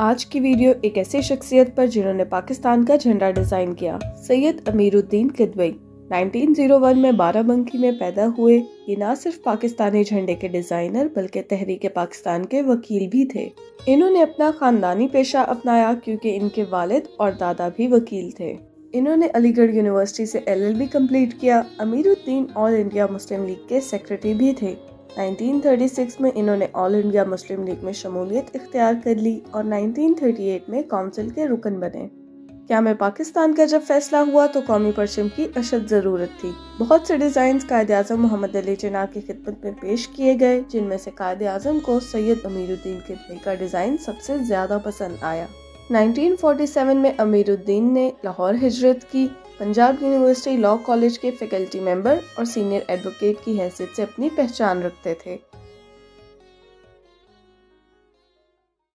आज की वीडियो एक ऐसी शख्सियत पर जिन्होंने पाकिस्तान का झंडा डिज़ाइन किया। सैयद अमीरुद्दीन किदवई 1901 में बाराबंकी में पैदा हुए। ये न सिर्फ़ पाकिस्तानी झंडे के डिज़ाइनर, बल्कि तहरीक पाकिस्तान के वकील भी थे। इन्होंने अपना खानदानी पेशा अपनाया, क्योंकि इनके वालिद और दादा भी वकील थे। इन्होंने अलीगढ़ यूनिवर्सिटी से एलएलबी कंप्लीट किया। Amiruddin All India Muslim League के सेक्रेटरी भी थे। 1936 में इन्होंने ऑल इंडिया मुस्लिम लीग में शमूलियत इख्तियार कर ली और 1938 में काउंसिल के रुकन बने। क्या में पाकिस्तान का जब फैसला हुआ तो कौमी परचम की अशद ज़रूरत थी। बहुत से डिज़ाइन कायद अजम मोहम्मद अली जना की खिदमत में पेश किए गए, जिनमें से कायद अजम को सैयद अमीरुद्दीन किदवई का डिज़ाइन सबसे ज़्यादा पसंद आया। 1947 में अमीरुद्दीन ने लाहौर हिजरत की। पंजाब यूनिवर्सिटी लॉ कॉलेज के फैकल्टी मेंबर और सीनियर एडवोकेट की हैसियत से अपनी पहचान रखते थे।